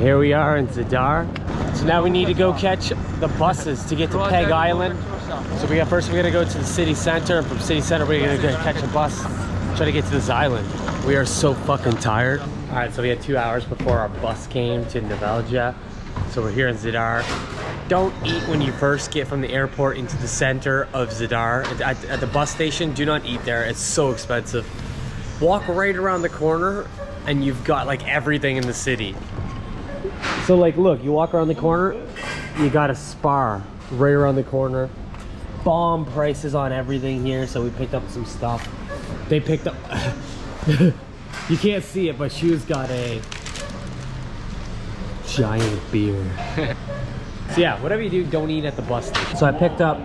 here we are in Zadar. So now we need to go catch the buses to get to Pag Island. So we got first we're gonna go to the city center, and from city center we're gonna go catch a bus, try to get to this island. We are so fucking tired. All right, so we had two hours before our bus came to Novalja. So we're here in Zadar. Don't eat when you first get from the airport into the center of Zadar. At, at the bus station, do not eat there. It's so expensive. Walk right around the corner and you've got like everything in the city. So like, look, you walk around the corner, you got a Spar right around the corner. Bomb prices on everything here, so we picked up some stuff. They picked up, you can't see it, but Shoes got a giant beer. so yeah, whatever you do, don't eat at the bus station. So I picked up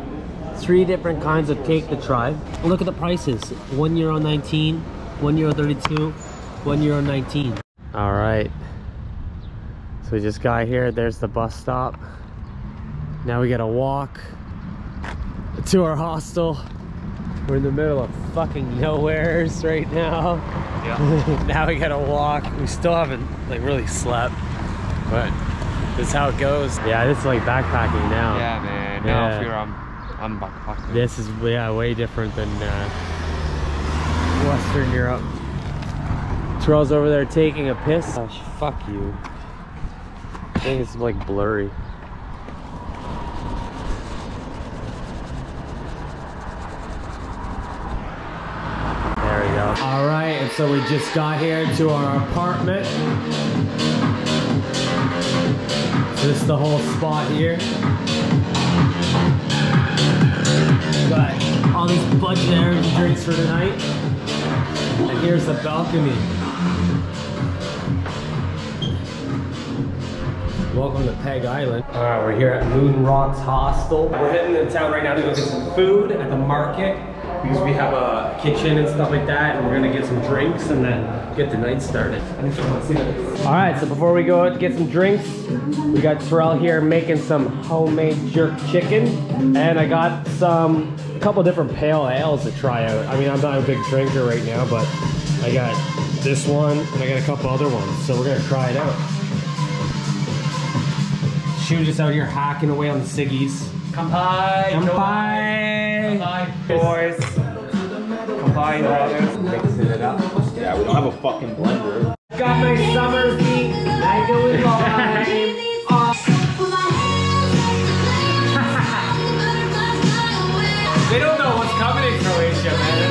three different kinds of cake to try. Look at the prices. One euro 19, one euro 32, one euro 19. All right. So we just got here. There's the bus stop. Now we gotta walk to our hostel. We're in the middle of fucking nowheres right now. Yeah. now we gotta walk. We still haven't like really slept, but this is how it goes. Yeah, this is like backpacking now. Yeah, man. Yeah. Now I feel I'm, I'm backpacking. This is yeah way different than uh, Western Europe. Terrell's over there taking a piss. Oh, sh- fuck you. I think it's like blurry. There we go. All right, and so we just got here to our apartment. This is the whole spot here. Got all these budget energy drinks for tonight. And here's the balcony. Welcome to Pag Island. All right, we're here at Moon Rocks Hostel. We're heading into town right now to go get some food at the market because we have a kitchen and stuff like that, and we're gonna get some drinks and then get the night started. All right, so before we go out to get some drinks, we got Terrell here making some homemade jerk chicken, and I got some a couple different pale ales to try out. I mean, I'm not a big drinker right now, but I got this one and I got a couple other ones, so we're gonna try it out. Shoe just out here hacking away on the ciggies. Kampai! Kampai! Kampai, boys. Kampai, brothers. Mixing it up. Yeah, we don't have a fucking blender. Got my summer heat, I go in lime. They don't know what's coming in Croatia, man.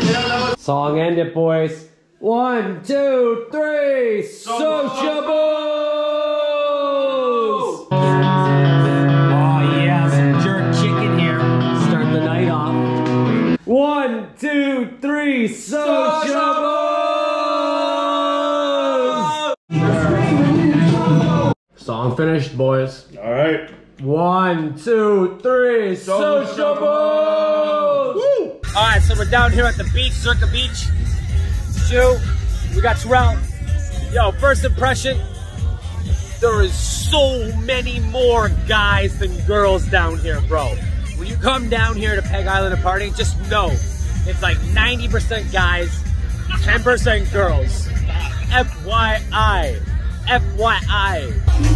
they don't know. Song end it, boys. One, two, three, sociables! Oh yeah, some jerk chicken here. Starting the night off. One, two, three, sociables! Song finished, boys. All right. One, two, three, sociables! Alright, so we're down here at the beach, Zrće Beach. Joe, we got Terrell. Yo, first impression, there is so many more guys than girls down here, bro. When you come down here to Pag Island and party, just know it's like 90% guys, 10% girls. FYI. FYI.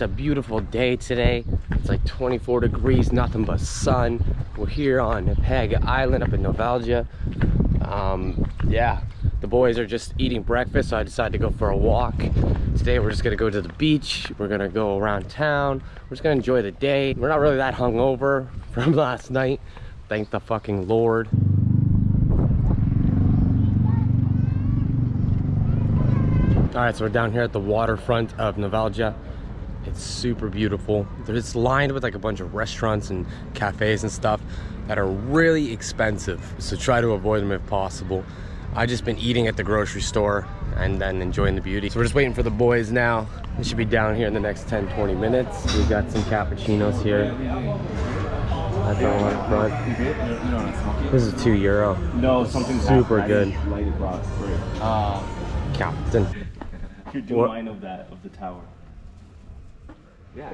A beautiful day today. It's like 24 degrees, nothing but sun. We're here on Pag Island up in Novalja. Um, yeah, the boys are just eating breakfast, so I decided to go for a walk. Today we're just gonna go to the beach. We're gonna go around town. We're just gonna enjoy the day. We're not really that hungover from last night. Thank the fucking Lord. All right, so we're down here at the waterfront of Novalja. It's super beautiful. It's lined with like a bunch of restaurants and cafes and stuff that are really expensive. So try to avoid them if possible. I've just been eating at the grocery store and then enjoying the beauty. So we're just waiting for the boys now. They should be down here in the next 10, 20 minutes. We've got some cappuccinos here. That's all up front. This is two euro. No, something Super good. light- Light across. Great. Uh, Captain. You're doing mine of that of the tower.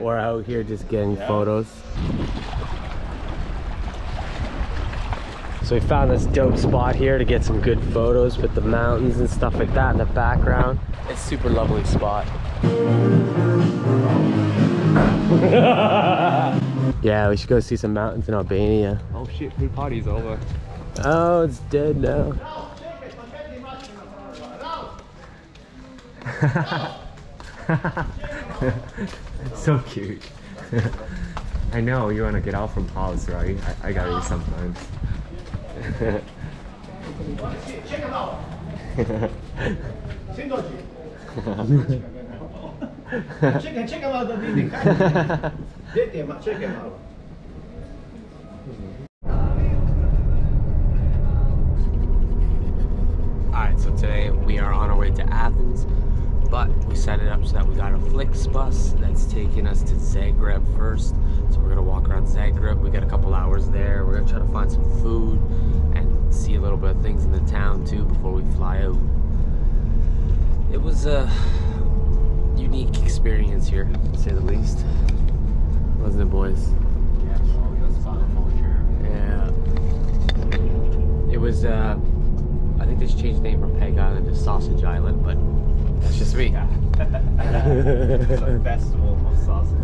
We're out here just getting Yeah. photos. So we found this dope spot here to get some good photos with the mountains and stuff like that in the background. It's super lovely spot. yeah, we should go see some mountains in Albania. Oh shit, food party's over. Oh, it's dead now. so cute. I know you wanna get out from house, right? I, I got it sometimes. Him out. Alright, so today we are on our way to Athens, but we set it up so that we got a Flix bus that's taking us to Zagreb first. So we're gonna walk around Zagreb. We got a couple hours there. We're gonna try to find some food and see a little bit of things in the town too before we fly out. It was a unique experience here, to say the least. Wasn't it, boys? Yeah. It was, uh, I think they changed the name from Pag Island to Sausage Island, but that's just me. It's festival of sausage.